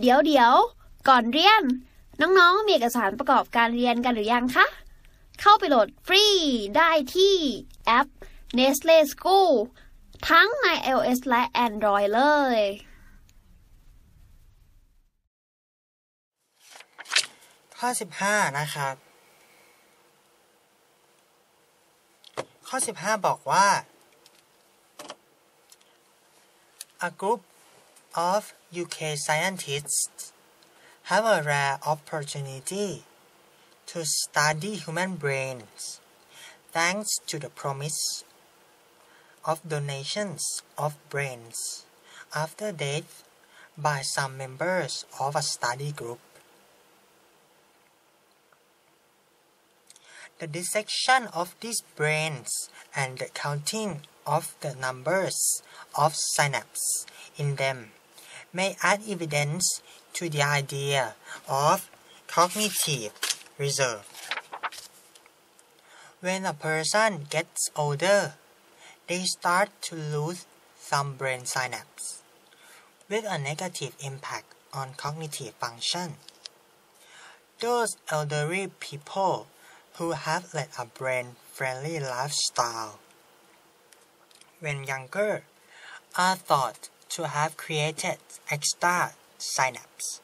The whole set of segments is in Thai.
เดี๋ยวเดี๋ยวก่อนเรียน น้องๆ มีเอกสารประกอบการเรียนกันหรือยังคะ เข้าไปโหลดฟรีได้ที่แอป Nestle School ทั้งใน iOS และ Android เลย ข้อ 15 นะครับ ข้อ 15 บอกว่า A group of UK scientists have a rare opportunity to study human brains thanks to the promise of donations of brains after death by some members of a study group. The dissection of these brains and the counting of the numbers of synapses in them may add evidence to the idea of cognitive reserve. When a person gets older, they start to lose some brain synapses with a negative impact on cognitive function. Those elderly people who have led a brain friendly lifestyle when younger are thought to have created extra synapses,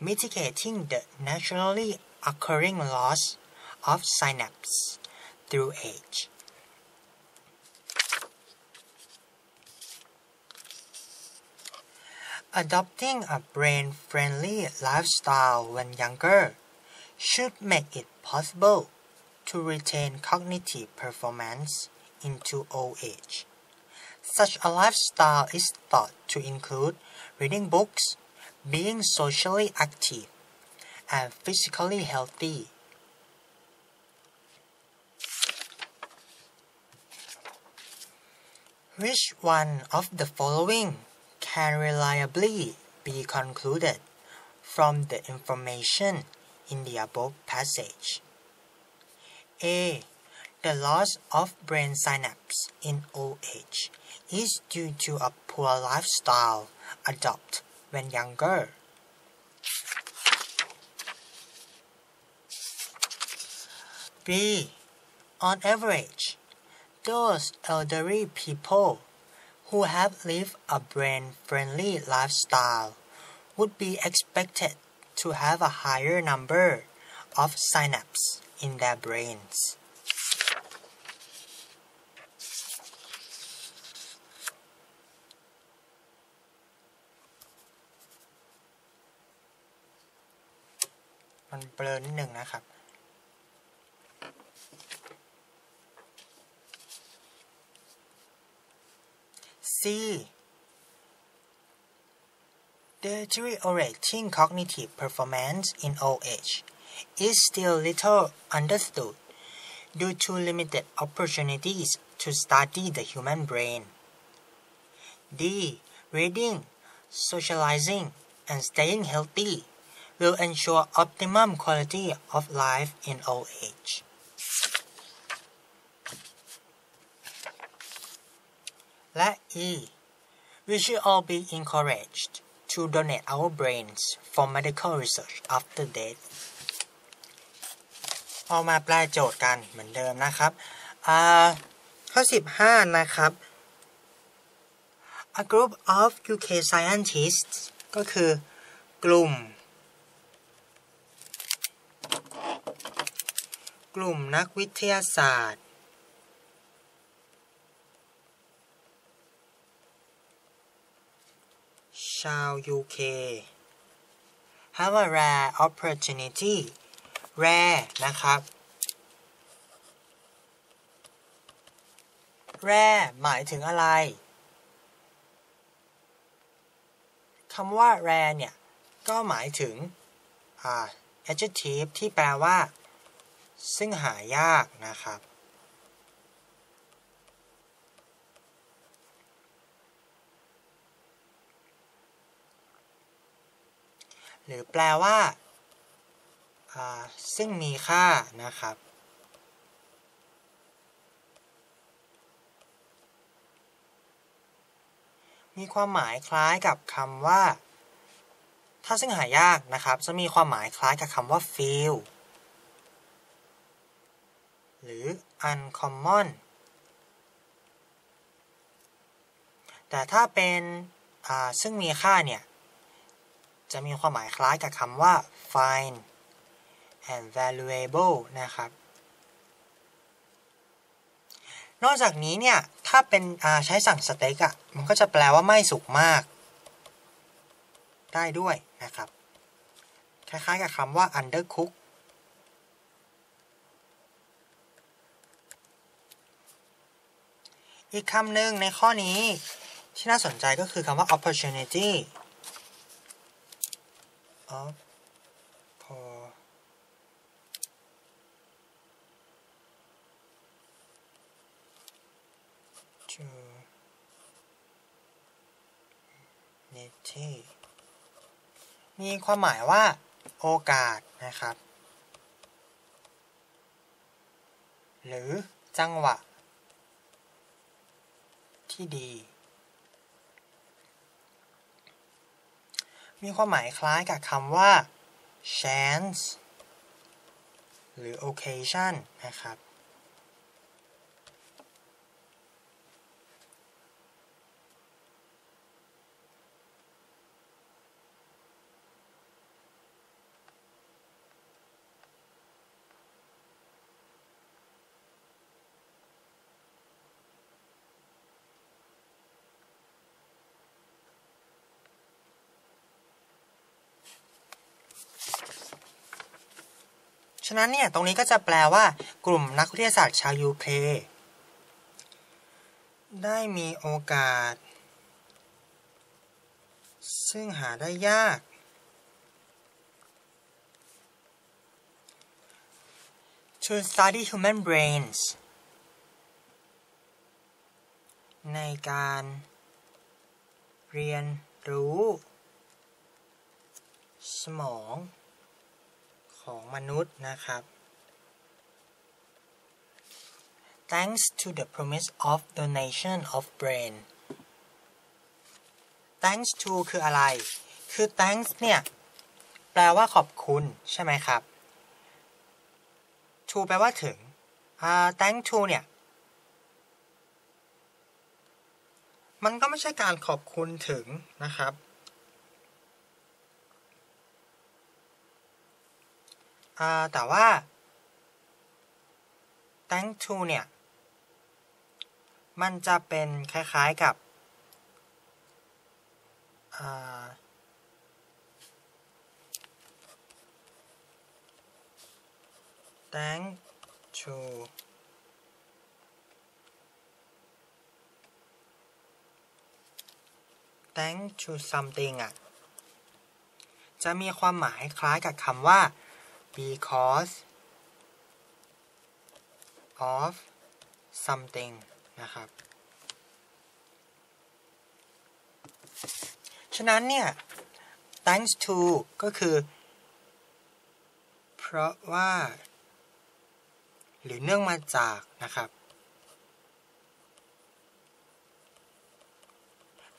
mitigating the naturally occurring loss of synapses through age. Adopting a brain friendly lifestyle when younger should make it possible to retain cognitive performance into old age. Such a lifestyle is thought to include reading books, being socially active, and physically healthy. Which one of the following can reliably be concluded from the information in the above passage? A. The loss of brain synapse in old age is due to a poor lifestyle adopted when younger. B. On average, those elderly people who have lived a brain friendly lifestyle would be expected to have a higher number of synapses in their brains. มันเบลอนิดหนึ่งนะครับ C. Deteriorating cognitive performance in old age is still little understood due to limited opportunities to study the human brain. D. Reading, socializing, and staying healthy will ensure optimum quality of life in old age. Let E. We should all be encouraged to donate our brains for medical research after death. เอามาแปลโจทย์กันเหมือนเดิมนะครับอ่าข้อ 15 นะครับ A group of UK scientists ก็คือกลุ่ม กลุ่มนักวิทยาศาสตร์ ชาว UK have a rare opportunity rare นะครับ rare หมายถึงอะไรคำว่า rare เนี่ย ก็หมายถึง adjective ที่แปลว่า ซึ่งหายากนะครับ หรือแปลว่าซึ่งมีค่านะครับ มีความหมายคล้ายกับคำว่า ถ้าซึ่งหายากนะครับ จะมีความหมายคล้ายกับคำว่า feel หรือ uncommon แต่ถ้าเป็นซึ่งมีค่าเนี่ย จะมีความหมายคล้ายกับคำว่า fine and valuable นะครับ นอกจากนี้เนี่ย ถ้าเป็นใช้สั่งสเต็กอะมันก็จะแปลว่าไม่สุกมาก ได้ด้วยนะครับ คล้ายๆกับคำว่า undercook อีกคำหนึ่งในข้อนี้ ที่น่าสนใจก็คือคำว่า opportunity opportunity มีความหมายว่าโอกาสนะครับ หรือจังหวะ ที่ดี มีความหมายคล้ายกับคำว่า chance หรือ occasion นะครับ ฉะนั้นเนี่ยตรงนี้ก็จะแปลว่ากลุ่มนักวิทยาศาสตร์ชาวยูเครนได้มีโอกาส ซึ่งหาได้ยาก to study human brains ในการเรียนรู้ สมอง ของมนุษย์นะครับ thanks to the promise of donation of brain thanks to คืออะไร คือ thanks เนี่ย แปลว่าขอบคุณ ใช่ไหมครับ to แปลว่าถึงอ่า thank to เนี่ย มันก็ไม่ใช่การขอบคุณถึงนะครับ แต่ว่า thank to เนี่ย มันจะเป็นคล้ายๆกับ thank to thank to something อะ จะมีความหมายคล้ายกับคำว่า because of something นะครับ ฉะนั้นเนี่ย thanks to ก็คือ เพราะว่า หรือเนื่องมาจากนะครับ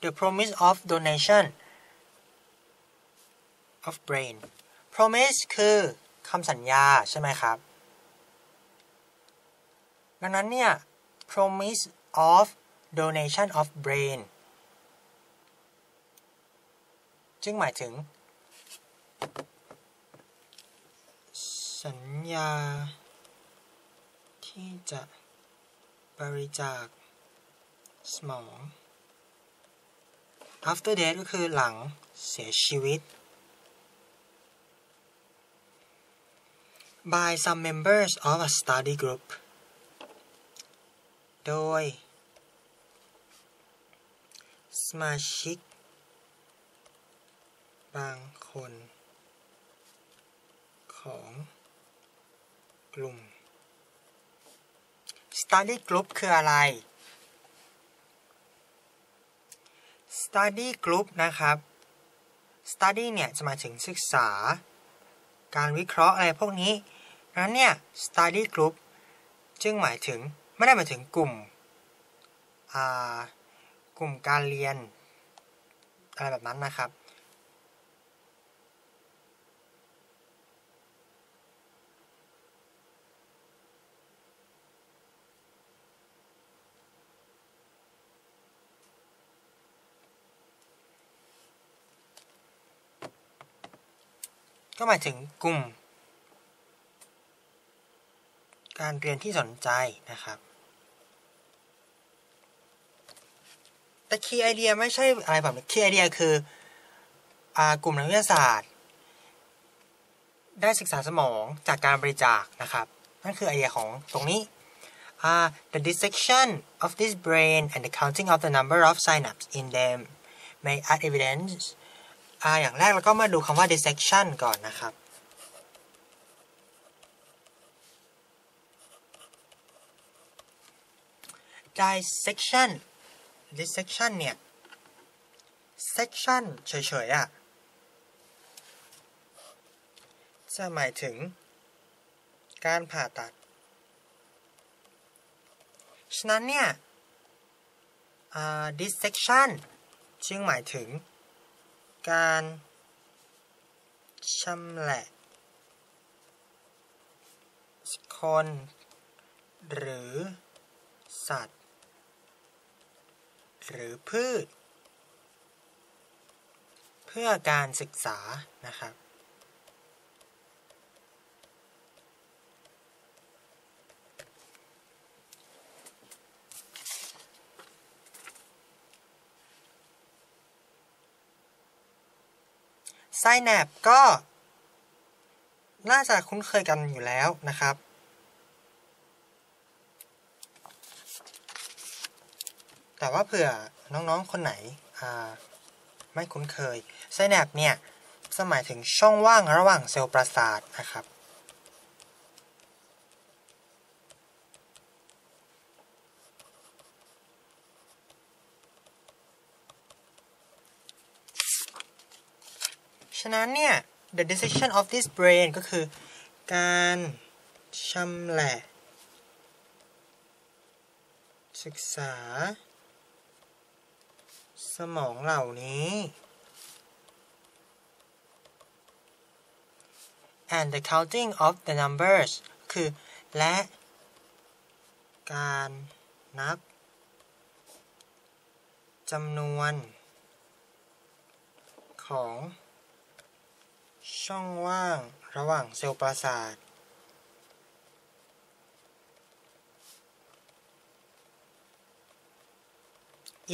the promise of donation of brain promise คือ คำสัญญาใช่ไหมครับ ดังนั้นเนี่ย promise of donation of brain จึงหมายถึง สัญญา ที่จะบริจาคสมอง after death ก็คือหลังเสียชีวิต by some members of a study group โดย สมาชิก บางคน ของกลุ่ม study group คืออะไร study group นะครับ study เนี่ย จะมาถึงศึกษา การวิเคราะห์อะไรพวกนี้ นั้นเนี่ย study group จึงหมายถึงไม่ได้หมายถึงกลุ่มกลุ่มการเรียน อะไรแบบนั้นนะครับ ก็หมายถึงกลุ่ม การเรียนที่สนใจนะครับ แต่คีย์ไอเดียไม่ใช่อะไรแบบนี้คีย์ไอเดียคืออกลุ่มนักวิทยาศาสตร์ ได้ศึกษาสมองจากการบริจาคนะครับ นั่นคือไอเดียของตรงนี้ the dissection of this brain and the counting of the number of synapses in them may add evidence อ่าอย่างแรกเราก็มาดูคำว่า dissection ก่อนนะครับ dissection dissection เนี่ย section เฉยๆอะ่ะ จะหมายถึง การผ่าตัด ฉะนั้นเนี่ย dissection จึงหมายถึง การชำแหละ คน หรือสัตว์ หรือพืช เพื่อการศึกษานะครับไส้แนบก็น่าจะคุ้นเคยกันอยู่แล้วนะครับ แต่ว่าเผื่อน้องๆ คนไหนไม่คุ้นเคยไส้แนบเนี่ยจะหมายถึงช่องว่างระหว่างเซลล์ประสาทนะครับ ฉะนั้นเนี่ย the dissection of this brain ก็คือการชำแหละ ศึกษา สมองเหล่านี้ and the counting of the numbers คือ และ การนับจำนวน ของช่องว่างระหว่างเซลล์ประสาท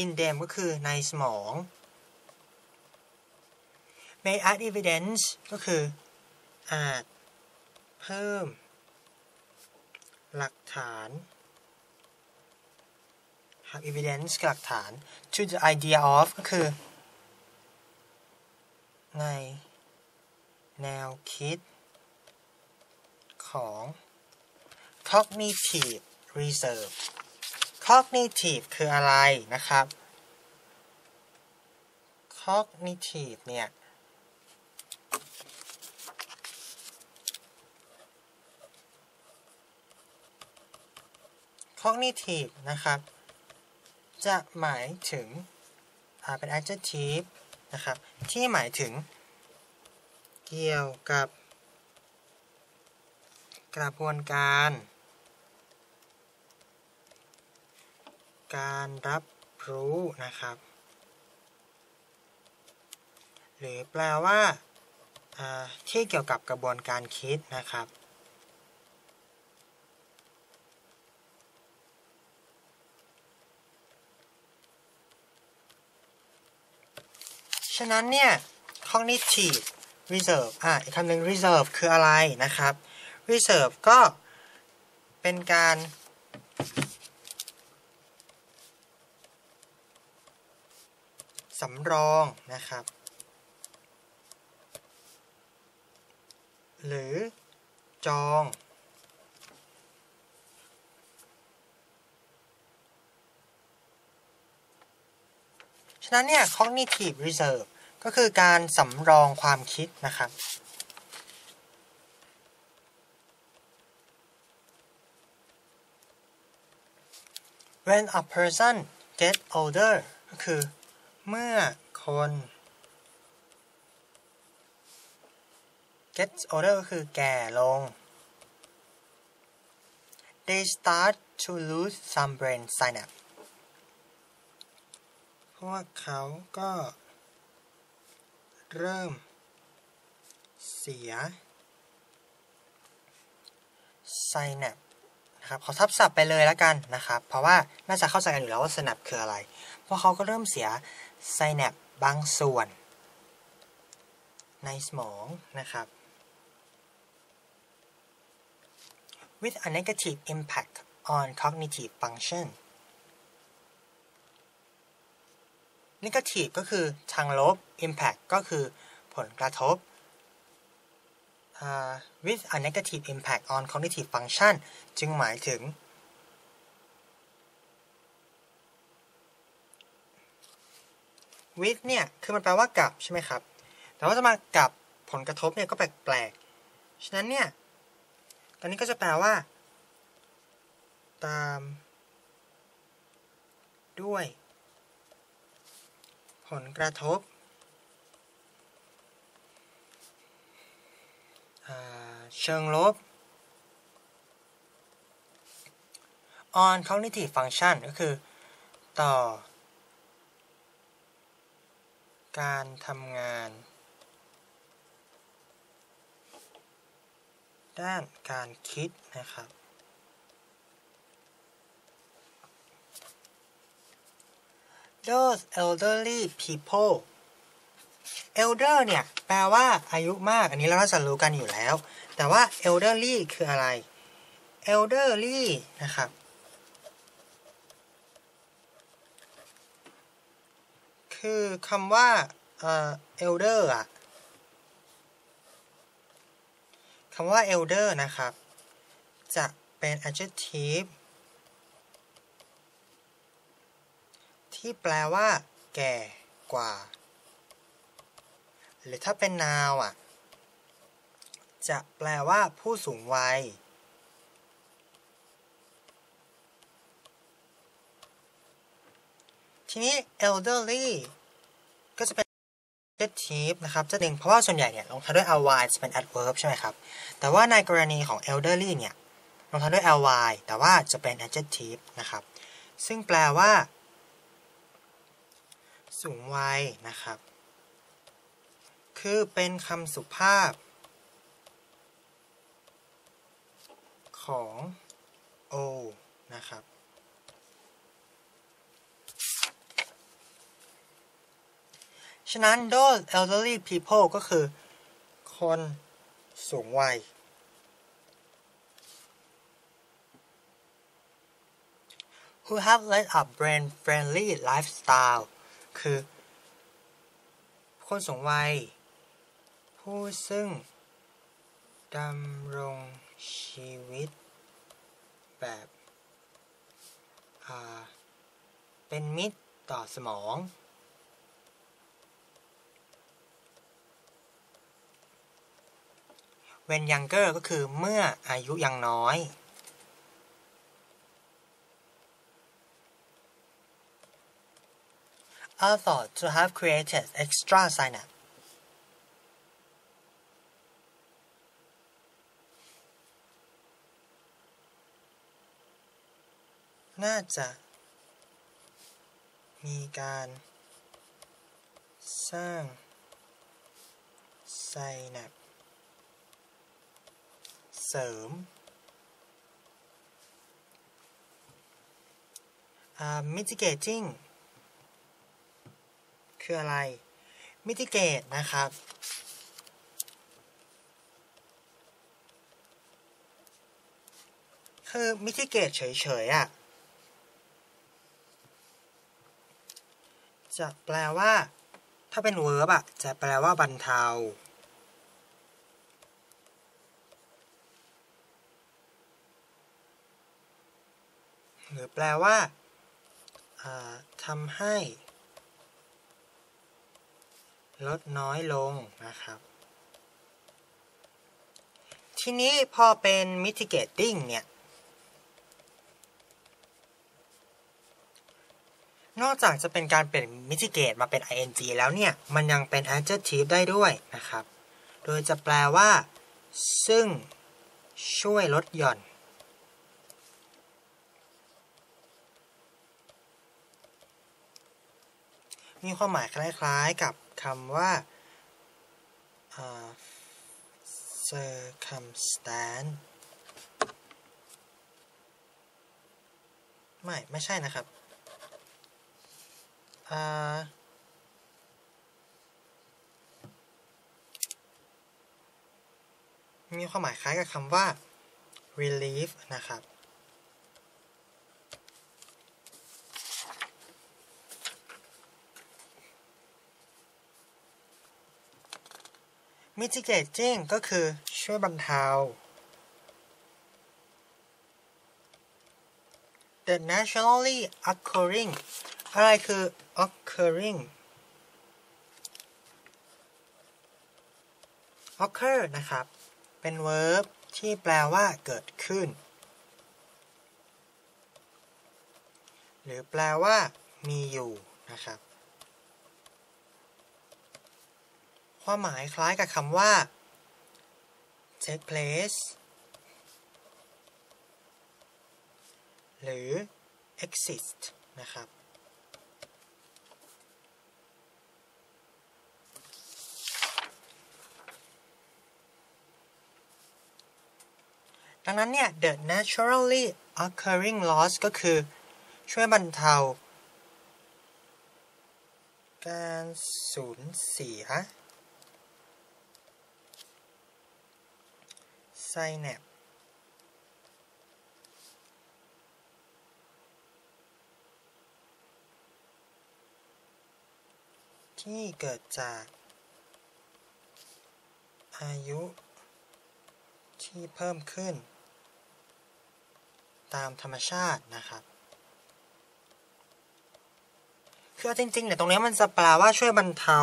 in them ก็คือในสมอง may add evidence ก็คืออาจเพิ่ม หลักฐาน have evidence หลักฐาน to the idea of ก็คือ ในแนวคิด ของ cognitive reserve cognitive คืออะไรนะครับ cognitive เนี่ย cognitive นะครับ จะหมายถึงเป็น adjective นะครับ ที่หมายถึง เกี่ยวกับกระบวนการ การรับรู้นะครับ หรือแปลว่าที่เกี่ยวกับกระบวนการคิดนะครับ ฉะนั้นเนี่ย cognitive reserve อะอีกคำหนึ่ง reserve คืออะไรนะครับ reserve ก็เป็นการ สำรองนะครับ หรือจอง ฉะนั้นเนี่ย cognitive reserve ก็คือการสำรองความคิดนะครับ when a person get older ก็คือ เมื่อคน gets older ก็คือแก่ลง they start to lose some brain synapse พวกเขาก็เริ่มเสีย synapse นะครับขอทับศัพท์ไปเลยแล้วกันนะครับ เพราะว่าน่าจะเข้าใจกันอยู่แล้วว่า synapse คืออะไร เพราะเขาก็เริ่มเสีย synapse บางส่วน ในสมองนะครับ with a negative impact on cognitive function negative ก็คือทางลบ impact ก็คือผลกระทบ uh, with a negative impact on cognitive function จึงหมายถึง with เนี่ยคือมันแปลว่ากับใช่ไหมครับ แต่ว่าจะมากับผลกระทบเนี่ยก็แปลกๆ ฉะนั้นเนี่ย ตอนนี้ก็จะแปลว่า ตาม ด้วย ผลกระทบ เชิงลบ on cognitive function ก็คือต่อ การทำงาน ด้านการคิดนะครับ those elderly people elder เนี่ยแปลว่าอายุมากอันนี้เราน่าจะรู้กันอยู่แล้ว แต่ว่า elderly คืออะไร elderly นะครับ คือคำว่าเอ่อ elder อะคำว่า elder นะครับ จะเป็น adjective ที่แปลว่า แก่กว่า หรือถ้าเป็น noun อะ จะแปลว่าผู้สูงวัย ทีนี้ elderly ก็จะเป็น adjective นะครับจะดึงเพราะว่าส่วนใหญ่เนี่ยลงท้ายด้วย ly จะเป็น adverb ใช่ไหมครับ แต่ว่าในกรณีของ elderly เนี่ยลงท้ายด้วย ly แต่ว่าจะเป็น adjective นะครับ ซึ่งแปลว่า สูงวัยนะครับ คือเป็นคำสุภาพ ของ o นะครับ ฉะนั้น those elderly people ก็คือ คนสูงวัย who have led a brain friendly lifestyle คือ คนสูงวัย ผู้ซึ่งดำรงชีวิต แบบเป็นมิตรต่อสมอง when younger ก็คือเมื่ออายุยังน้อย are thought to have created extra synapse น่าจะมีการสร้างไซแนป เสริม mitigating คืออะไร mitigate นะครับ คือ mitigate เฉยๆอะ่ะ จะแปลว่า ถ้าเป็น verb อะ จะแปลว่าบรรเทา หรือแปลว่าทำให้ลดน้อยลงนะครับ ทีนี้พอเป็น mitigating เนี่ย นอกจากจะเป็นการเปลี่ยน mitigate มาเป็น ing แล้วเนี่ย มันยังเป็น adjective ได้ด้วยนะครับ โดยจะแปลว่า ซึ่งช่วยลดหย่อน มีความหมายคล้ายๆกับคำว่า circumstance ไม่ ไม่ใช่นะครับ มีความหมายคล้ายกับคำว่า relief นะครับ mitigating ก็คือช่วยบรรเทา the naturally occurring อะไรคือ occurring occur นะครับ เป็น verb ที่แปลว่าเกิดขึ้น หรือแปลว่ามีอยู่นะครับ ความหมายคล้ายกับคำว่า take place หรือ exist นะครับ ดังนั้นเนี่ย the naturally occurring loss ก็คือช่วยบรรเทา การสูญเสีย ไซแนปที่เกิดจาก อายุ ที่เพิ่มขึ้น ตามธรรมชาตินะครับ คือเอาจริงๆเนี่ยตรงนี้มันจะแปลว่าช่วยบรรเทา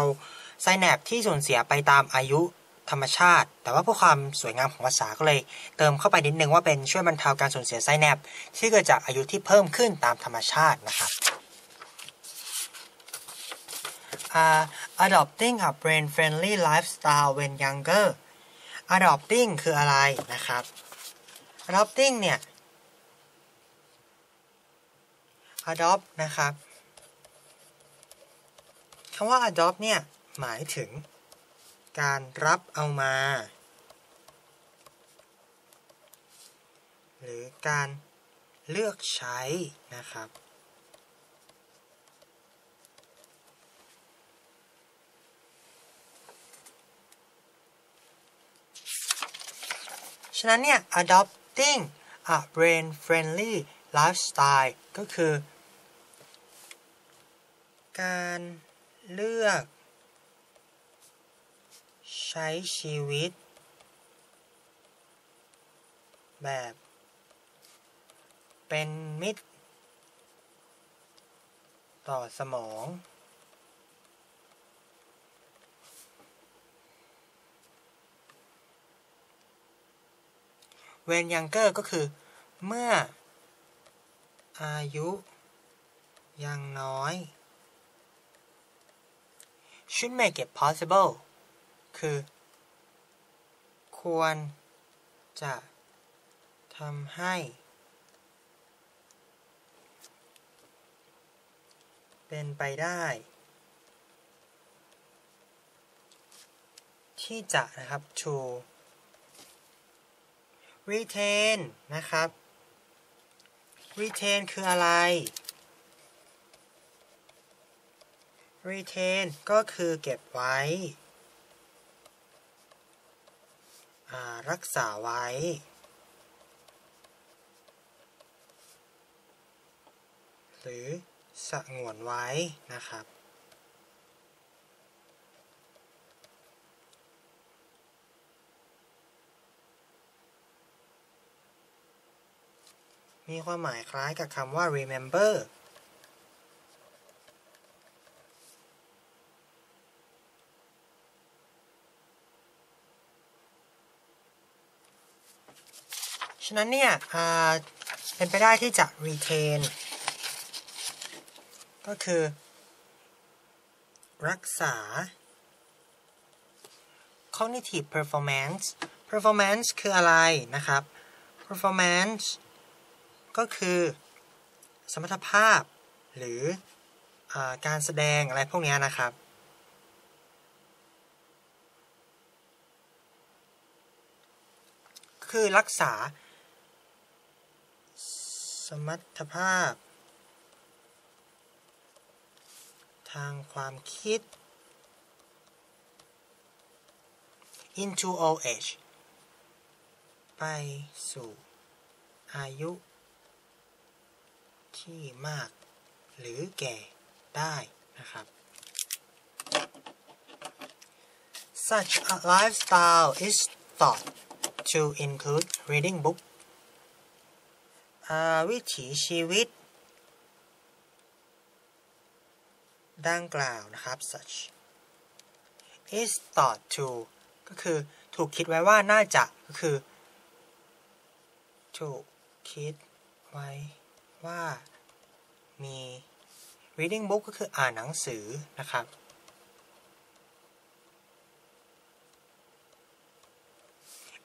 ไซแนปที่สูญเสียไปตามอายุ ธรรมชาติ แต่ว่าเพื่อความสวยงามของภาษาก็เลย เติมเข้าไปนิดนึงว่าเป็นช่วยบรรเทาการสูญเสียไซแนปที่เกิดจากอายุที่เพิ่มขึ้นตามธรรมชาตินะครับ uh, adopting a brain friendly lifestyle when younger adopting คืออะไรนะครับ adopting เนี่ย adopt นะครับคำว่า adopt เนี่ย หมายถึง การรับเอามา หรือการเลือกใช้นะครับ ฉะนั้นเนี่ย adopting a brain friendly lifestyle ก็คือ การเลือก ใช้ชีวิต แบบ เป็นมิตร ต่อสมอง เวนยังเกอร์ก็คือ เมื่อ อายุยังน้อย should make it possible คือ ควรจะทำให้ เป็นไปได้ ที่จะนะครับ to retain นะครับ retain คืออะไร retain ก็คือเก็บไว้ รักษาไว้ หรือสงวนไว้นะครับ มีความหมายคล้ายกับคำว่า remember ะนั้นเนี่ยเป็นไปได้ที่จะ retain ก็คือ รักษา cognitive performance performance คืออะไรนะครับ performance ก็คือ สมรรถภาพ หรืออการแสดงอะไรพวกนี้นะครับ คือรักษา สมรรถภาพ ทางความคิด into old age ไปสู่อายุที่มากหรือแก่ได้นะครับ Such a lifestyle is thought to include reading book อ่า วิถีชีวิต ดังกล่าวนะครับ such is thought to ก็คือถูกคิดไว้ว่าน่าจะก็คือ ถูกคิดไว้ว่ามี reading book ก็คืออ่านหนังสือนะครับ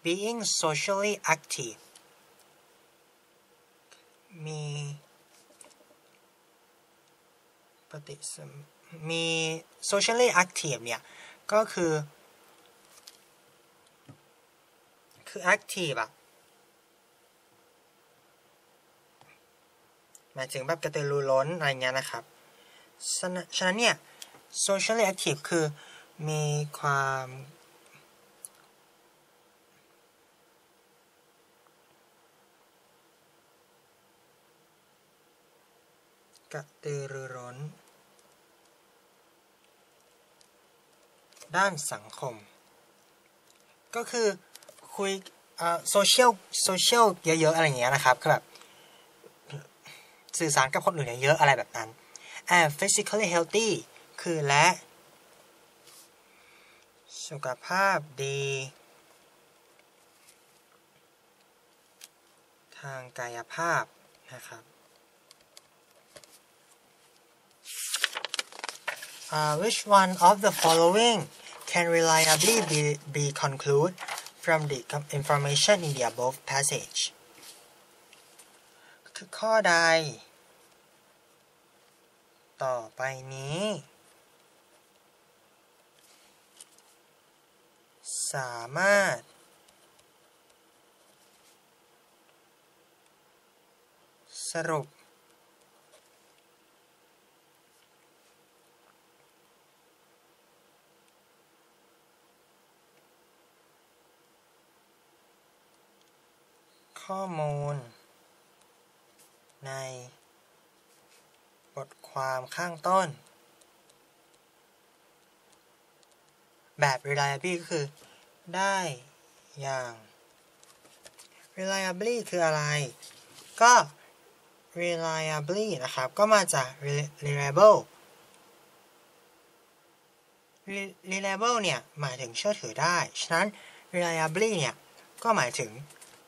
being socially active มีปฏิสมมี socially active เนี่ย ก็คือ คือ active อะหมายถึงแบบกระตือรือร้นอะไรเงี้ยนะครับ ฉะนั้นฉะนั้นเนี่ย socially active คือมีความกระ ตือรือร้น ด้านสังคม ก็คือคุยโซเชียลโซเชียลเยอะๆอะไรอย่างเงี้ยนะครับคือแบบสื่อสารกับคนอื่นเยอะๆอะไรแบบนั้น and physically healthy คือและ สุขภาพดี ทางกายภาพนะครับ Uh, which one of the following can reliably be, be concluded from the information in the above passage คือข้อใด ต่อไปนี้ สามารถ สรุป ข้อมูล ใน บทความข้างต้น แบบ reliably ก็คือ ได้อย่าง reliably คืออะไร ก็ reliably นะครับ ก็มาจาก reliable reliable เนี่ย หมายถึงเชื่อถือได้ ฉะนั้น reliably เนี่ย ก็หมายถึง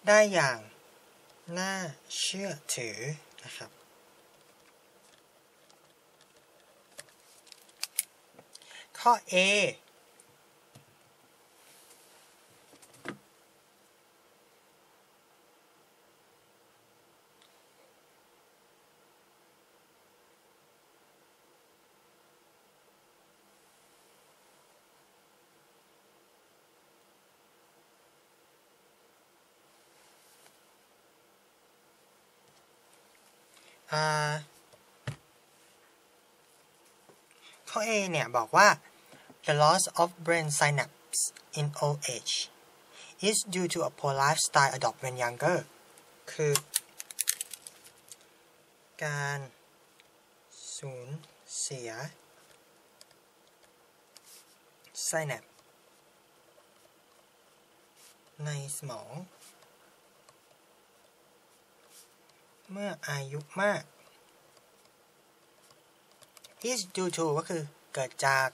ได้อย่างน่าเชื่อถือนะครับ ข้อ A ข้อ A เนี่ยบอกว่า the loss of brain synapse in old age is due to a poor lifestyle adopted when younger คือ การสูญเสีย synapse ในสมอง เมื่ออายุมาก is due to ก็คือเกิดจาก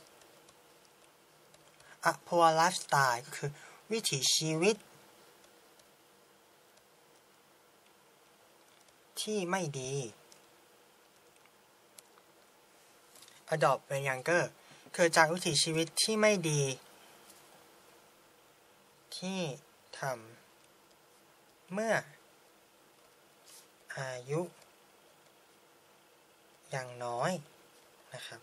a poor lifestyle ก็คือวิถีชีวิต ที่ไม่ดี adopt เป็น younger เกิดจากวิถีชีวิตที่ไม่ดี ที่ทำเมื่อ อายุ อย่างน้อยนะครับ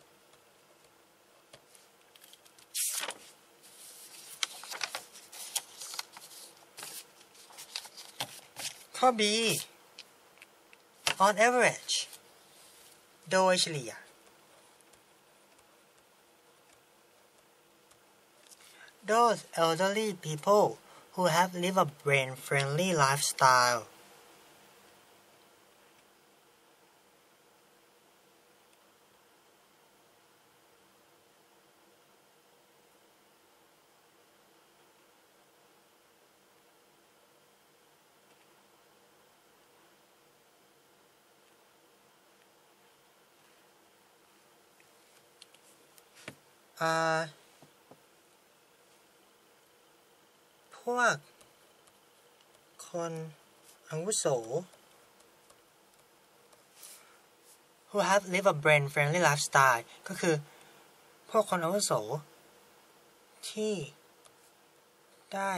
ข้อ B on average โดยเฉลี่ย those elderly people who have lived a brain-friendly lifestyle พวก คนอาวุโส who have live a brain friendly lifestyle ก็คือ พวกคนอาวุโส ที่ ได้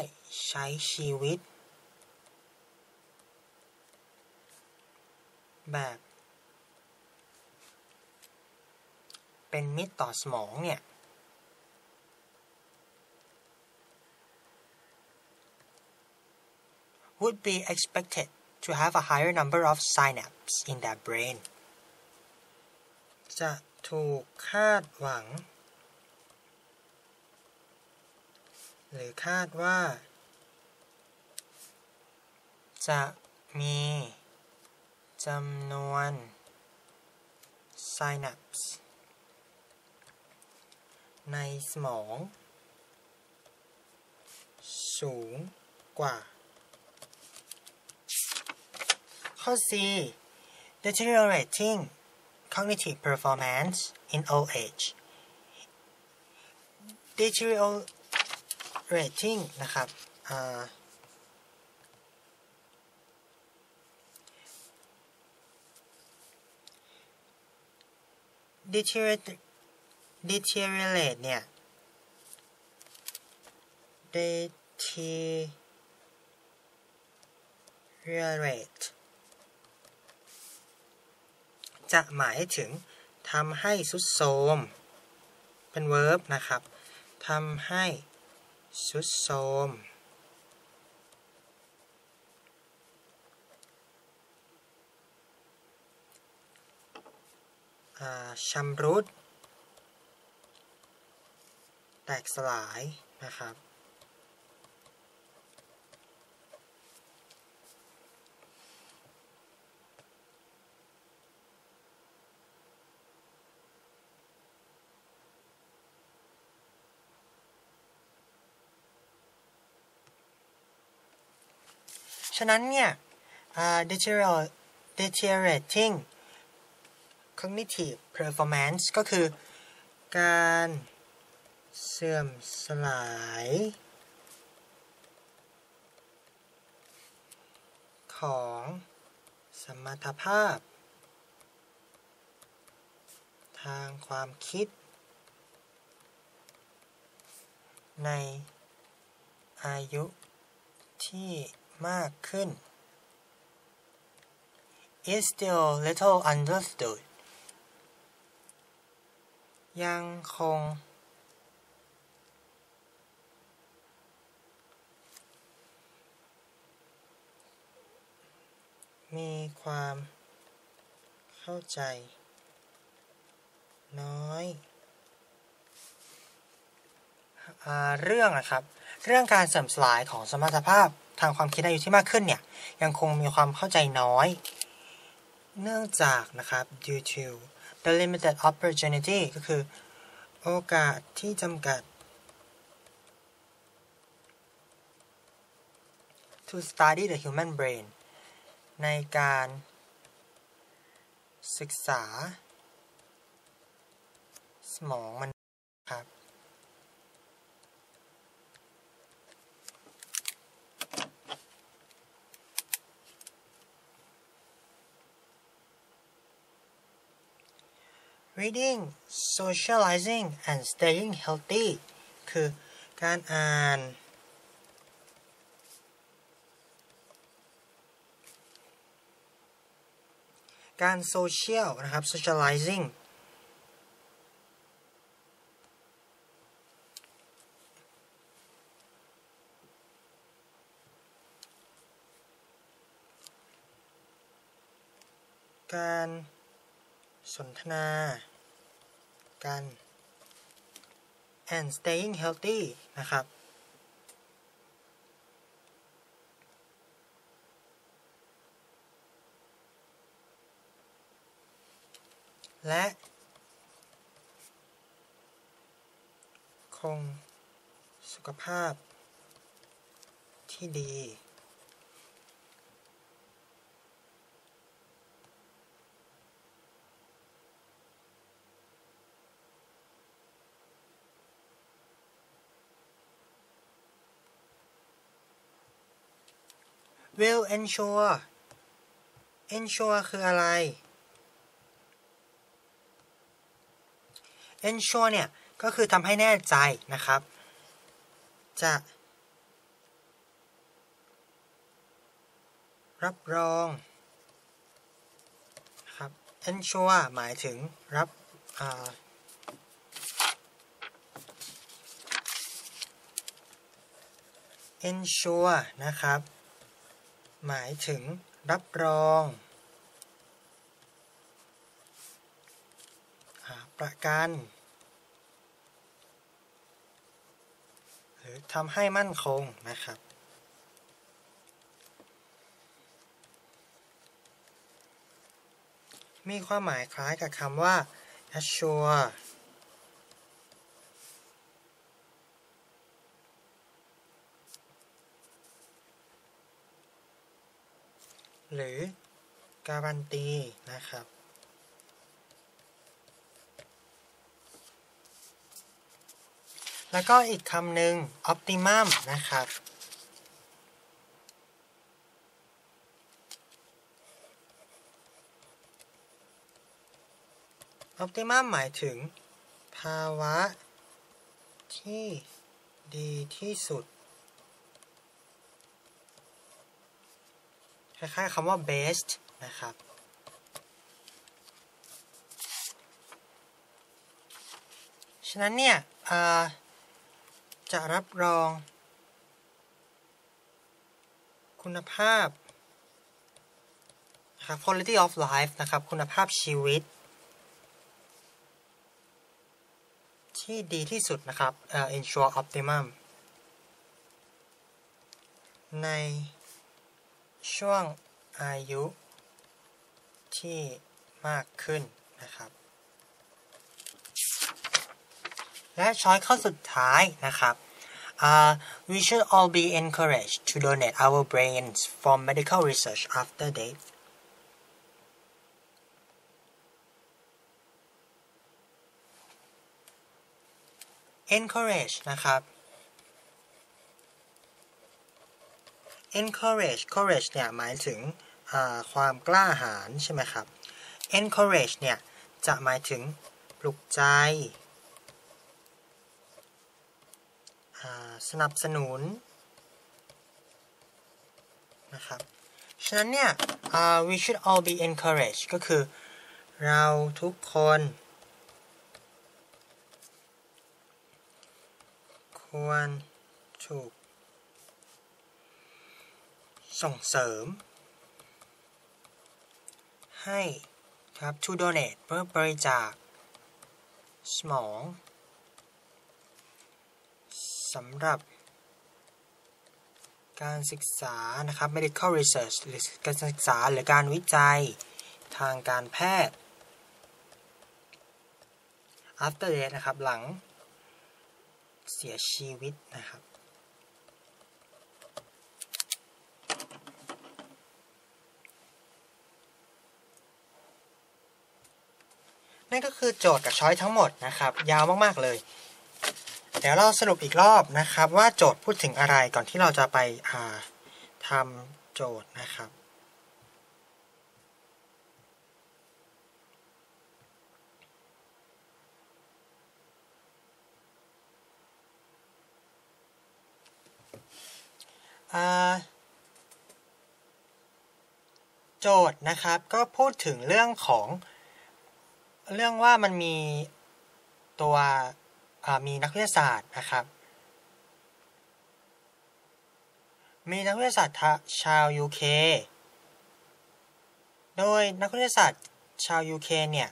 ใช้ชีวิต แบบ เป็นมิตรต่อสมองเนี่ย would be expected to have a higher number of synapses in their brain จะถูกคาดหวัง หรือคาดว่า จะมีจำนวน synapse ในสมอง สูงกว่า ข้อ C deteriorating cognitive performance in old age deteriorating นะครับอ่า deteriorate deteriorate เนี่ย deteriorate จะหมายถึงทำให้สุดโทมเป็น verb นะครับทำให้สุดโทมชำรุด แตกสลายนะครับะนั้นเนี่ยอ่า deterior- deteriorating cognitive performance ก็คือการเสื่อมสลาย ของสมรรถภาพ ทางความคิด ในอายุที่ มากขึ้น is still little understood ยังคง มีความเข้าใจ น้อยอเรื่องนะครับ เรื่องการเสื่อมสลายของสมรรถภาพ ทางความคิดอายุที่มากขึ้นเนี่ย ยังคงมีความเข้าใจน้อย เนื่องจากนะครับ due to the limited opportunity ก็คือ โอกาสที่จำกัด to study the human brain ในการศึกษา สมองมันครับ reading socializing and staying healthy คือการอ่าน การโซเชียลนะครับ socializing การ สนทนากัน and staying healthy นะครับและ คงสุขภาพที่ดี will ensure ensure คืออะไร ensure เนี่ย ก็คือทำให้แน่ใจนะครับ จะรับรองครับ ensure หมายถึงรับอ ensure นะครับ หมายถึงรับรองอประกัน หรือทำให้มั่นคงนะครับ มีความหมายคล้ายกับคำว่า assure หรือการันตีนะครับ แล้วก็อีกคำหนึ่ง optimum นะครับ optimum หมายถึง ภาวะที่ดีที่สุด คล้ายๆคำว่า best นะครับ ฉะนั้นเนี่ยจะรับรอง คุณภาพนะครับ quality of life นะครับ คุณภาพชีวิต ที่ดีที่สุดนะครับ ensure optimum ใน ช่วงอายุที่มากขึ้นนะครับ และช้อยข้อสุดท้ายนะครับ uh, we should all be encouraged to donate our brains for medical research after death encourage นะครับ encourage courage เนี่ยหมายถึงความกล้าหาญใช่ไหมครับ encourage เนี่ยจะหมายถึงปลุกใจ สนับสนุนนะครับ ฉะนั้นเนี่ยอ่า we should all be encouraged ก็คือเราทุกคน ควรถูก ส่งเสริม ให้ครับ to donate เพื่อบริจาคสมองสำหรับการศึกษานะครับ medical research หรือการศึกษาหรือการวิจัยทางการแพทย์ after death นะครับ หลังเสียชีวิตนะครับ นั่นก็คือโจทย์กับช้อยทั้งหมดนะครับ ยาวมากๆเลย เดี๋ยวเราสรุปอีกรอบนะครับ ว่าโจทย์พูดถึงอะไรก่อนที่เราจะไปทำโจทย์นะครับโจทย์นะครับก็พูดถึงเรื่องของ เรื่องว่ามันมีตัวมีนักวิทยาศาสตร์นะครับ มีนักวิทยาศาสตร์ชาว UK โดยนักวิทยาศาสตร์ชาวยูเครนเนี่ย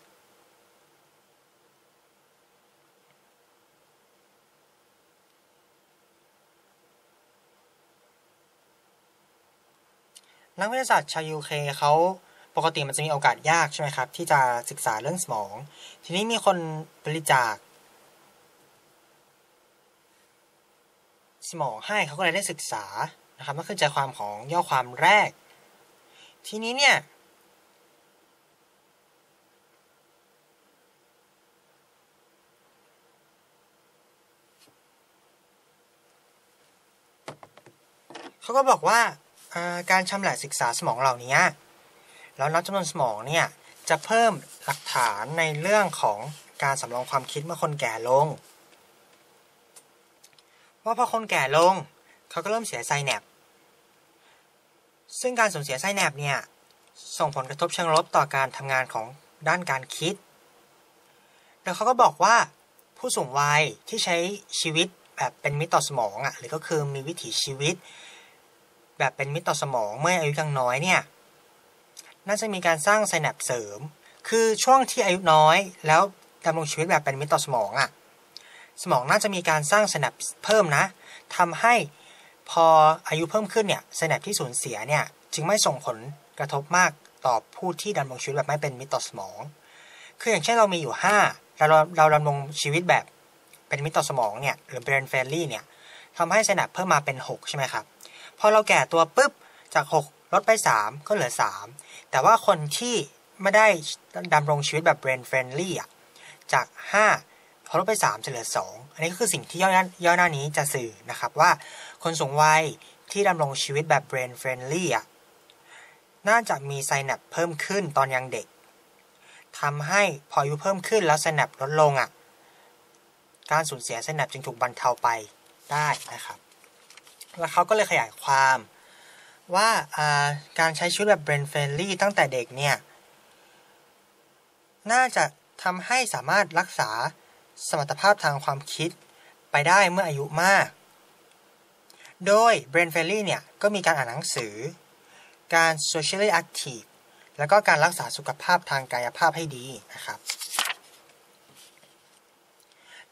นักวิทยาศาสตร์ชาวยูเคเขา กติมันจะมีโอกาสยากใช่ไหมครับ ที่จะศึกษาเรื่องสมอง ทีนี้มีคนบริจาค สมองให้เขาก็เลยได้ศึกษานะครับนั่นคือใจความของย่อความแรก ทีนี้เนี่ยเขาก็บอกว่าการชำแหละศึกษาสมองเหล่านี้ แล้วนับจำนวนสมองเนี่ยจะเพิ่มหลักฐานในเรื่องของการสำรองความคิดเมื่อคนแก่ลง ว่าพอคนแก่ลงเขาก็เริ่มเสียไซแนปซึ่งการสูญเสียไซแนปเนี่ยส่งผลกระทบเชิงลบต่อการทำงานของด้านการคิด แล้วเขาก็บอกว่าผู้สูงวัยที่ใช้ชีวิตแบบเป็นมิตรต่อสมองอะหรือก็คือมีวิถีชีวิต แบบเป็นมิตรต่อสมองเมื่ออายุยังน้อยเนี่ย น่าจะมีการสร้างไซแนปเสริม คือช่วงที่อายุน้อยแล้วดำรงชีวิตแบบเป็นมิตรต่อสมองอะ สมองน่าจะมีการสร้างไซแนปเพิ่มนะทำให้พออายุเพิ่มขึ้นเนี่ยไซแนปที่สูญเสียเนี่ยจึงไม่ส่งผลกระทบมากต่อผู้ที่ดำรงชีวิตแบบไม่เป็นมิตรต่อสมอง คืออย่างเช่นเรามีอยู่ 5 เราเราดำรงชีวิตแบบเป็นมิตรต่อสมองเนี่ยหรือ brain friendly เนี่ยทำให้ไซแนปเพิ่มมาเป็น 6 ใช่ไหมครับ พอเราแก่ตัวปุ๊บจาก 6 ลดไป 3 ก็เหลือ 3 แต่ว่าคนที่ไม่ได้ดำรงชีวิตแบบ brain friendly อะจาก 5 พอลดไป 3 จะเหลือ 2 อันนี้ก็คือสิ่งที่ย่อหน้าย่อหน้านี้จะสื่อนะครับว่าคนสูงวัยที่ดำรงชีวิตแบบ brain friendly อะน่าจะมีไซแนปเพิ่มขึ้นตอนยังเด็กทำให้พออายุเพิ่มขึ้นแล้วไซแนปลดลงอะการสูญเสียไซแนปจึงถูกบรรเทาไปได้นะครับ แล้วเขาก็เลยขยายความ ว่าการใช้ชีวิตแบบ brain friendly ตั้งแต่เด็กเนี่ย น่าจะทำให้สามารถรักษาสมรรถภาพทางความคิดไปได้เมื่ออายุมาก โดย brain friendly เนี่ย ก็มีการอ่านหนังสือ การ socially active แล้วก็การรักษาสุขภาพทางกายภาพให้ดีนะครับ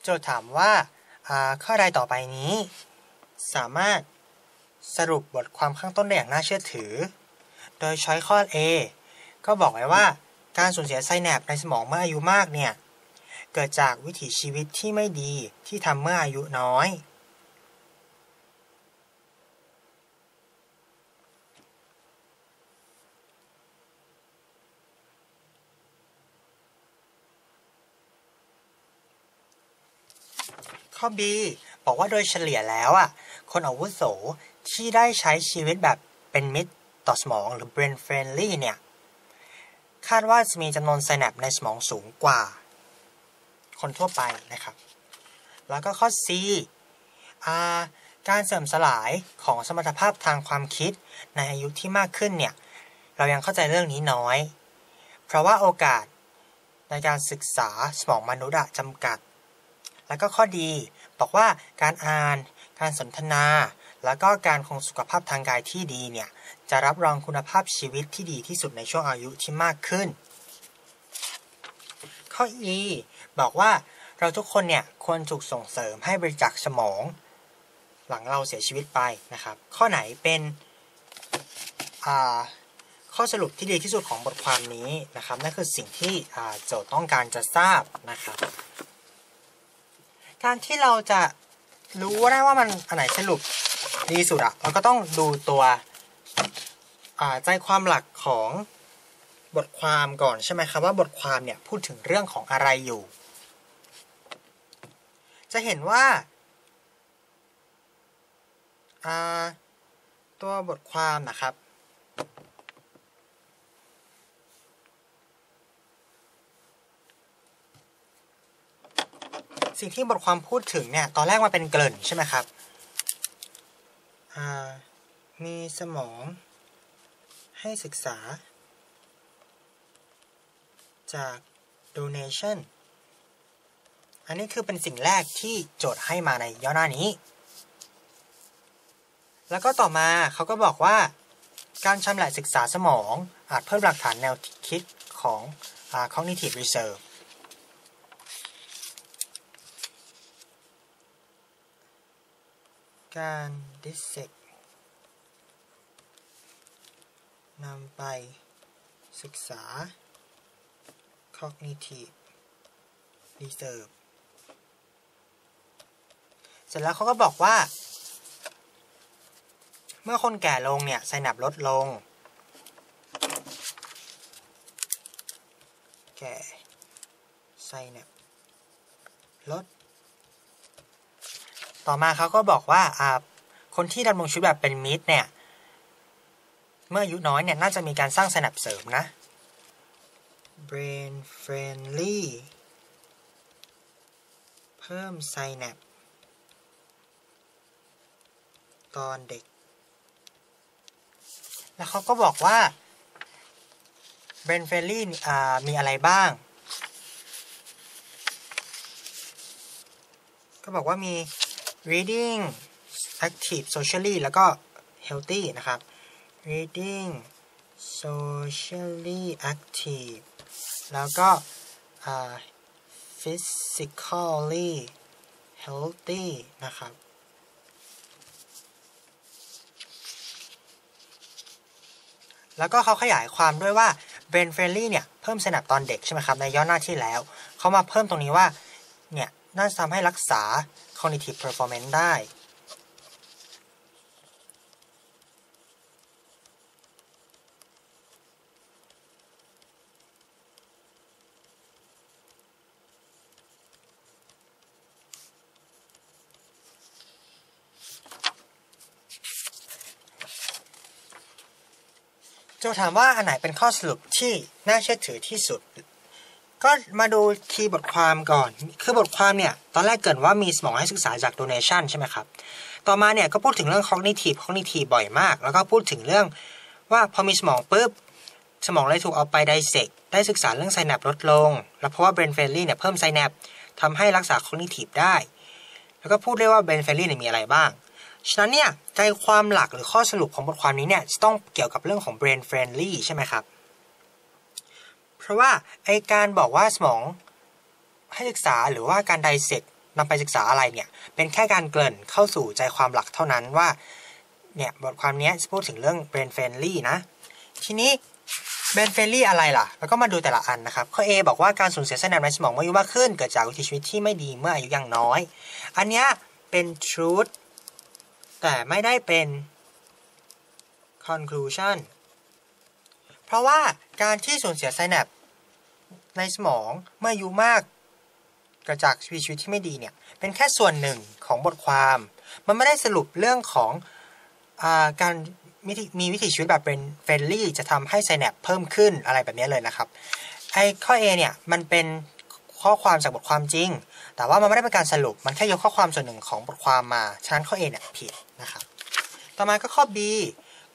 โจทย์ถามว่าข้อใดต่อไปนี้ สามารถ สรุปบทความข้างต้นได้อย่างน่าเชื่อถือ โดยช้อยข้อ A ก็บอกไว้ว่าการสูญเสียไซแนปในสมองเมื่ออายุมากเนี่ย เกิดจากวิถีชีวิตที่ไม่ดีที่ทำเมื่ออายุน้อย ข้อ B บอกว่าโดยเฉลี่ยแล้วอะ คนอาวุโส ที่ได้ใช้ชีวิตแบบเป็นมิตรต่อสมองหรือ brain friendly เนี่ย คาดว่าจะมีจำนวนไซแนปในสมองสูงกว่า คนทั่วไปนะครับ แล้วก็ข้อ C การเสื่อมสลายของสมรรถภาพทางความคิดในอายุที่มากขึ้นเนี่ย เรายังเข้าใจเรื่องนี้น้อย เพราะว่าโอกาสในการศึกษาสมองมนุษย์จำกัด แล้วก็ข้อดีบอกว่าการอ่าน การสนทนา แล้วก็การคงสุขภาพทางกายที่ดีเนี่ยจะรับรองคุณภาพชีวิตที่ดีที่สุดในช่วงอายุที่มากขึ้น ข้อ E บอกว่าเราทุกคนเนี่ยควรถูกส่งเสริมให้บริจาคสมอง หลังเราเสียชีวิตไปนะครับ ข้อไหนเป็นข้อสรุปที่ดีที่สุดของบทความนี้นะครับนั่นคือสิ่งที่โจทย์ต้องการจะทราบนะครับ การที่เราจะรู้ได้ว่ามันอันไหนสรุป ดีสุดอะเราก็ต้องดูตัวใจความหลักของบทความก่อนใช่ไหมครับว่าบทความเนี่ยพูดถึงเรื่องของอะไรอยู่ จะเห็นว่าตัวบทความนะครับ สิ่งที่บทความพูดถึงเนี่ยตอนแรกมาเป็นเกริ่นใช่ไหมครับ มีสมอง ให้ศึกษา จาก donation อันนี้คือเป็นสิ่งแรกที่โจทย์ให้มาในย่อหน้านี้ แล้วก็ต่อมาเขาก็บอกว่า การชำแหละศึกษาสมองอาจเพิ่มหลักฐานแนวคิดของ cognitive reserve การ dissect นำไปศึกษา cognitive reserve เสร็จแล้วเขาก็บอกว่า เมื่อคนแก่ลงเนี่ยไซนับลดลง แก่ไซนับลด ต่อมาเขาก็บอกว่าคนที่ดำรงชีวิตแบบเป็นมิตรเนี่ย เมื่ออายุน้อยเนี่ยน่าจะมีการสร้างไซนับเสริมนะ brain friendly เพิ่มไซนับตอนเด็ก แล้วเขาก็บอกว่า brain friendly มีอะไรบ้าง ก็บอกว่ามี reading active socially แล้วก็ healthy นะครับ reading socially active แล้วก็ physically healthy นะครับ แล้วก็เขาขยายความด้วยว่า brain friendly เนี่ย เพิ่มสนับตอนเด็กใช่ไหมครับ ในย้อนหน้าที่แล้ว เขามาเพิ่มตรงนี้ว่า เนี่ยน่าจะทำให้รักษา cognitive performance ได้ โจถามว่าอันไหนเป็นข้อสรุปที่น่าเชื่อถือที่สุด ก็มาดูคีย์บทความก่อน คือบทความเนี่ย ตอนแรกเกิดว่ามีสมองให้ศึกษาจาก donation ใช่ไหมครับ ต่อมาเนี่ยก็พูดถึงเรื่อง cognitive cognitive บ่อยมาก แล้วก็พูดถึงเรื่องว่าพอมีสมองปุ๊บ สมองเลยถูกเอาไป dissect ได้ศึกษาเรื่องไซนับลดลง แล้วเพราะว่า brain friendly เนี่ยเพิ่มไซนับทำให้รักษา cognitive ได้ แล้วก็พูดได้ว่า brain friendly เนี่ยมีอะไรบ้าง ฉะนั้นเนี่ยใจความหลักหรือข้อสรุปของบทความนี้เนี่ยจะต้องเกี่ยวกับเรื่องของ brain friendly ใช่ไหมครับ ราะว่าไอการบอกว่าสมองให้ศึกษาหรือว่าการไดเซกนำไปศึกษาอะไรเนี่ยเป็นแค่การเกริ่นเข้าสู่ใจความหลักเท่านั้นว่าเนี่ยบทความนี้จะพูดถึงเรื่อง brain friendly นะ ทีนี้ brain friendly อะไรล่ะ แล้วก็มาดูแต่ละอันนะครับ ข้อ A บอกว่าการสูญเสียเส้นแนวในสมองเมื่ออายุมากขึ้น เกิดจากวิถีชีวิตที่ไม่ดีเมื่ออายุยังน้อย อันเนี้ยเป็น truth แต่ไม่ได้เป็น conclusion เพราะว่าการที่สูญเสีย synapse ในสมองเมื่ออายุมากเกิดจากชีวิตที่ไม่ดีเนี่ยเป็นแค่ส่วนหนึ่งของบทความ มันไม่ได้สรุปเรื่องของการมีมีวิถีชีวิตแบบ brain friendly จะทำให้ synapse เพิ่มขึ้นอะไรแบบนี้เลยนะครับไอ้ข้อ A เนี่ยมันเป็นข้อความจากบทความจริง แต่ว่ามันไม่ได้เป็นการสรุป มันแค่ยกข้อความส่วนหนึ่งของบทความมา ฉะนั้นข้อ A เนี่ยผิดนะครับ ต่อมาก็ข้อ B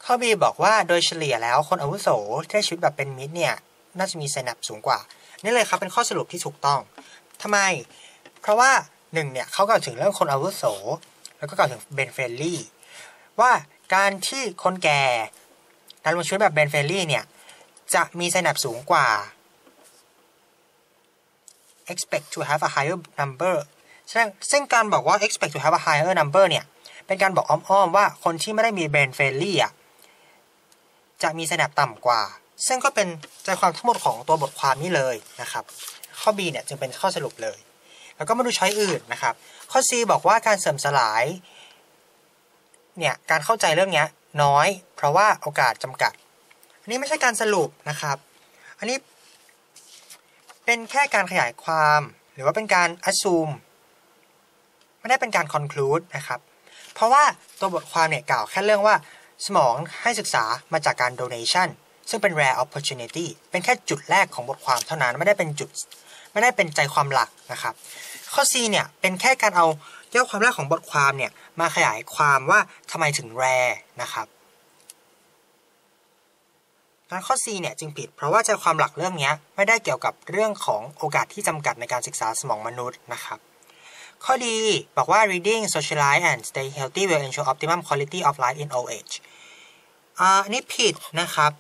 ข้อ B บอกว่าโดยเฉลี่ยแล้วคนอาวุโสที่ใช้ชีวิตแบบเป็นมิตรเนี่ยน่าจะมี synapse สูงกว่า นี่เลยครับเป็นข้อสรุปที่ถูกต้องทำไม เพราะว่าหนึ่งเนี่ยเขากล่าวถึงเรื่องคนอาวุโส แล้วก็กล่าวถึง brain friendly ว่าการที่คนแก่การดำรงชีวิตแบบ brain friendly เนี่ย จะมีไซนัปสูงกว่า expect to have a higher number ซึ่งการบอกว่า expect to have a higher number เนี่ย เป็นการบอกอ้อมๆว่าคนที่ไม่ได้มี brain friendly อะ จะมีไซนัปต่ำกว่า ซึ่งก็เป็นใจความทั้งหมดของตัวบทความนี้เลยนะครับ ข้อ B เนี่ยจึงเป็นข้อสรุปเลย แล้วก็มาดูช้อยอื่นนะครับ ข้อ C บอกว่าการเสื่อมสลายเนี่ยการเข้าใจเรื่องนี้น้อย เพราะว่าโอกาสจำกัด อันนี้ไม่ใช่การสรุปนะครับ อันนี้เป็นแค่การขยายความ หรือว่าเป็นการ assume ไม่ได้เป็นการ conclude นะครับ เพราะว่าตัวบทความเนี่ยกล่าวแค่เรื่องว่าสมองให้ศึกษามาจากการ donation ซึ่งเป็น rare opportunity เป็นแค่จุดแรกของบทความเท่านั้นไม่ได้เป็นจุด ไม่ได้เป็นใจความหลักนะครับ ข้อ C เนี่ยเป็นแค่การเอาย่อความแรกของบทความเนี่ยมาขยายความว่าทำไมถึง rare นะครับงั้นข้อ C เนี่ยจึงผิดเพราะว่าใจความหลักเรื่องนี้ไม่ได้เกี่ยวกับเรื่องของโอกาสที่จำกัดในการศึกษาสมองมนุษย์นะครับ ข้อดีบอกว่า reading socialize and stay healthy will ensure optimum quality of life in old age อ่าอันนี้ผิดนะครับ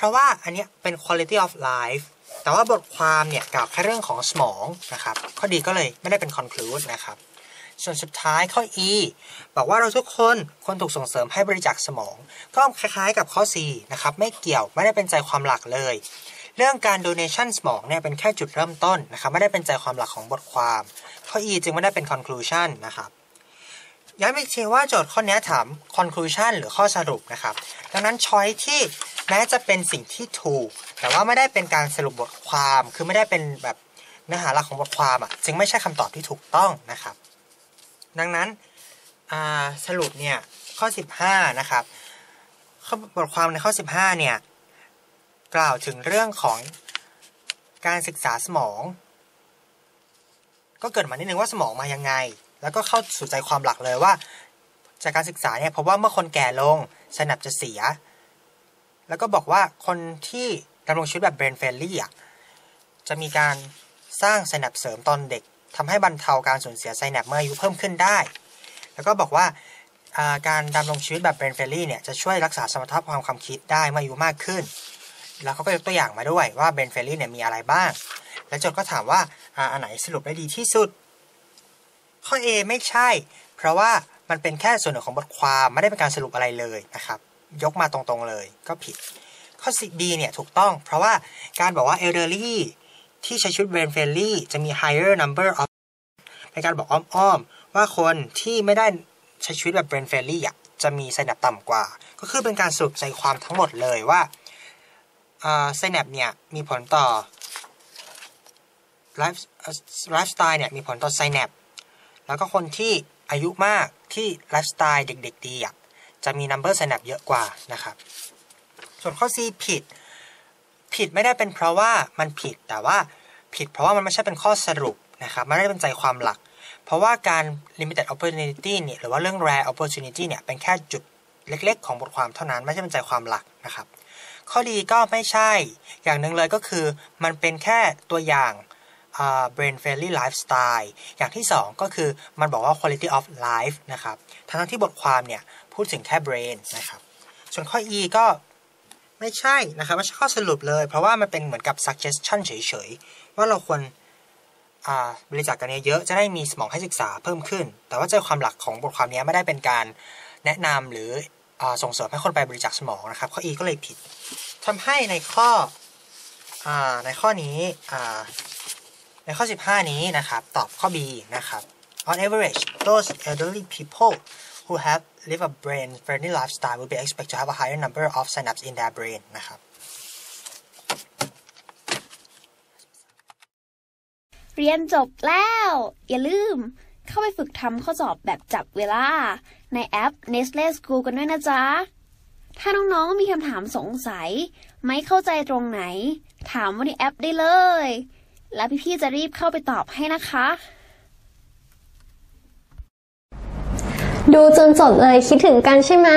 เพราะว่าอันเนี้ยเป็น quality of life แต่ว่าบทความเนี่ยกล่าวแค่เรื่องของสมองนะครับ ข้อดีก็เลยไม่ได้เป็น conclude นะครับ ส่วนสุดท้ายข้อ E บอกว่าเราทุกคนควรถูกส่งเสริมให้บริจาคสมอง ก็คล้ายๆกับข้อ C นะครับ ไม่เกี่ยวไม่ได้เป็นใจความหลักเลย เรื่องการ donation สมองเนี่ยเป็นแค่จุดเริ่มต้นนะครับ ไม่ได้เป็นใจความหลักของบทความ ข้อ E จึงไม่ได้เป็น conclusion นะครับ ย้ำอีกทีว่าโจทย์ข้อนี้ถาม conclusion หรือข้อสรุปนะครับ ดังนั้นช้อยที่แม้จะเป็นสิ่งที่ถูก แต่ว่าไม่ได้เป็นการสรุปบทความ คือไม่ได้เป็นแบบเนื้อหาหลักของบทความอะ จึงไม่ใช่คำตอบที่ถูกต้องนะครับ ดังนั้นสรุปเนี่ยข้อ 15 นะครับข้อบทความในข้อ 15 เนี่ยกล่าวถึงเรื่องของการศึกษาสมอง ก็เกิดมานิดนึงว่าสมองมายังไง แล้วก็เข้าสู่ใจความหลักเลยว่า จากการศึกษาเนี่ยพบว่าเมื่อคนแก่ลงสนับจะเสีย แล้วก็บอกว่าคนที่ดำรงชีวิตแบบ brain friendly อะจะมีการสร้างไซนัปเสริมตอนเด็กทำให้บรรเทาการสูญเสียไซนัปเมื่ออายุเพิ่มขึ้นได้ แล้วก็บอกว่าการดำรงชีวิตแบบ brain friendly เนี่ยจะช่วยรักษาสมรรถภาพความความคิดได้เมื่ออายุมากขึ้น แล้วเขาก็ยกตัวอย่างมาด้วยว่า brain friendly เนี่ยมีอะไรบ้าง แล้วโจทย์ก็ถามว่าอันไหนสรุปได้ดีที่สุด ข้อ A ไม่ใช่ เพราะว่ามันเป็นแค่ส่วนหนึ่งของบทความไม่ได้เป็นการสรุปอะไรเลยนะครับ ยกมาตรงๆเลยก็ผิด ข้อ B เนี่ยถูกต้อง เพราะว่าการบอกว่า elderly ที่ใช้ชีวิต brain friendly จะมี higher number of เป็นการบอกอ้อมๆ ว่าคนที่ไม่ได้ใช้ชีวิตแบบ brain friendly อะจะมีไซนัปต่ำกว่า ก็คือเป็นการสรุปใจความทั้งหมดเลยว่าไซนัปเนี่ยมีผลต่อlife lifestyle เนี่ยมีผลต่อ synapse แล้วก็คนที่อายุมากที่ไลฟ์สไตล์เด็กๆดีอะจะมี number synapse เยอะกว่านะครับ ส่วนข้อ C ผิด ผิดไม่ได้เป็นเพราะว่ามันผิดแต่ว่าผิดเพราะว่ามันไม่ใช่เป็นข้อสรุปนะครับไม่ได้เป็นใจความหลัก เพราะว่าการ limited opportunity เนี่ยหรือว่าเรื่อง rare opportunity เนี่ยเป็นแค่จุดเล็กๆ ของบทความเท่านั้นไม่ใช่เป็นใจความหลักนะครับ ข้อดีก็ไม่ใช่ อย่างหนึ่งเลยก็คือมันเป็นแค่ตัวอย่าง uh, brain friendly lifestyle อย่างที่สองก็คือมันบอกว่า quality of life นะครับทั้งที่บทความเนี่ย พูดถึงแค่ brain นะครับส่วนข้อ E ก็ไม่ใช่นะครับไม่ใช่ข้อสรุปเลย เพราะว่ามันเป็นเหมือนกับ suggestion เฉยๆ ว่าเราควรบริจาคกันเยอะๆจะได้มีสมองให้ศึกษาเพิ่มขึ้น แต่ว่าใจความหลักของบทความนี้ไม่ได้เป็นการแนะนำหรืออส่งเสริมให้คนไปบริจาคสมองนะครับ ข้อ E ก็เลยผิดทำให้ในข้ออในข้อนี้ ในข้อ 15 นี้นะครับ ตอบข้อ B นะครับ on average those elderly people who have live a brain friendly lifestyle will be expected to have a higher number of synapses in their brain นะครับเรียนจบแล้ว อย่าลืมเข้าไปฝึกทำข้อสอบแบบจับเวลา ในแอป Nestle School กันด้วยนะจ๊ะ ถ้าน้องๆมีคำถามสงสัย ไม่เข้าใจตรงไหน ถามว่าในแอปได้เลย แล้วพี่ๆจะรีบเข้าไปตอบให้นะคะ ดูจนจบเลยคิดถึงกันใช่ไหม